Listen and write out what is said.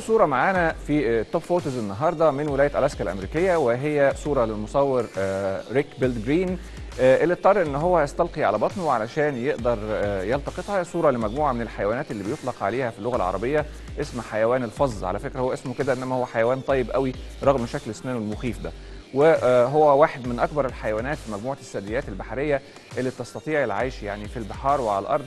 صورة معانا في آه، ال top photos النهارده من ولاية ألاسكا الأمريكية وهي صورة للمصور آه، ريك بيلد جرين آه، اللي اضطر إن هو يستلقي على بطنه علشان يقدر يلتقطها. صورة لمجموعة من الحيوانات اللي بيطلق عليها في اللغة العربية اسم حيوان الفظ. على فكرة هو اسمه كده إنما هو حيوان طيب قوي رغم شكل اسنانه المخيف ده. وهو واحد من أكبر الحيوانات في مجموعة الثدييات البحرية اللي تستطيع العيش يعني في البحار وعلى الأرض.